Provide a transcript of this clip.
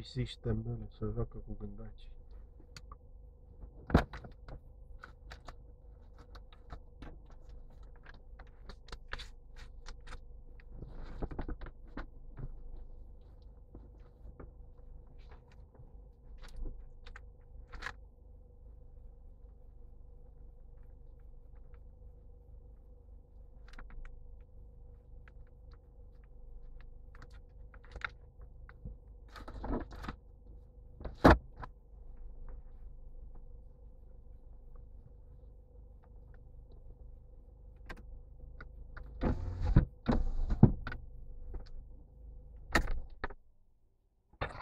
pisici tembele să joacă cu gândaci.